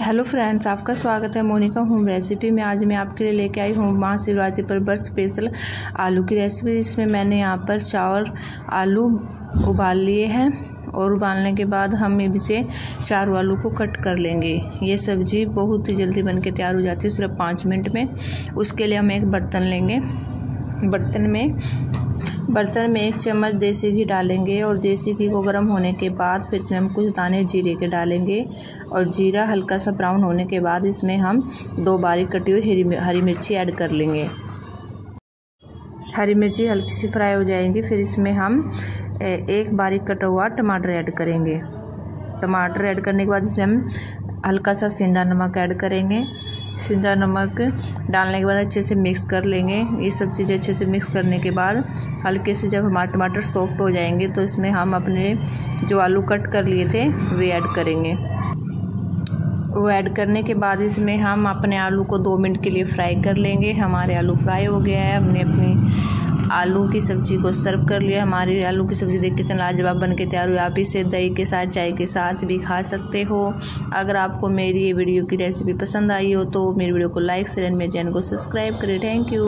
Hello friends आपका स्वागत है मोनिका होम रेसिपी में। आज मैं आपके लिए लेके आई हूँ महाशिवरात्रि पर बर्थ स्पेशल आलू की रेसिपी इसमें मैंने यहाँ पर चावल आलू उबाल लिए हैं और उबालने के बाद हम इसे चार आलू को कट कर लेंगे। ये सब्ज़ी बहुत ही जल्दी बन के तैयार हो जाती है सिर्फ़ पाँच मिनट में। उसके लिए हम एक बर्तन लेंगे। बर्तन में बर्तन में एक चम्मच देसी घी डालेंगे और देसी घी को गर्म होने के बाद फिर इसमें हम कुछ दाने जीरे के डालेंगे और जीरा हल्का सा ब्राउन होने के बाद इसमें हम दो बारीक कटी हुई हरी हरी मिर्ची ऐड कर लेंगे। हरी मिर्ची हल्की सी फ्राई हो जाएँगी, फिर इसमें हम एक बारीक कटा हुआ टमाटर ऐड करेंगे। टमाटर ऐड करने के बाद इसमें हम हल्का सा सेंधा नमक ऐड करेंगे। सीधा नमक डालने के बाद अच्छे से मिक्स कर लेंगे। ये सब चीज़ें अच्छे से मिक्स करने के बाद हल्के से जब हमारे टमाटर सॉफ्ट हो जाएँगे तो इसमें हम अपने जो आलू कट कर लिए थे, वे ऐड करेंगे। वो ऐड करने के बाद इसमें हम अपने आलू को दो मिनट के लिए फ्राई कर लेंगे। हमारे आलू फ्राई हो गया है। हमने अपनी आलू की सब्ज़ी को सर्व कर लिया। हमारी आलू की सब्ज़ी देख के इतना लाजवाब बन के तैयार हुई। आप इसे दही के साथ, चाय के साथ भी खा सकते हो। अगर आपको मेरी ये वीडियो की रेसिपी पसंद आई हो तो मेरी वीडियो को लाइक शेयर एंड मेरे चैनल को सब्सक्राइब करें। Thank you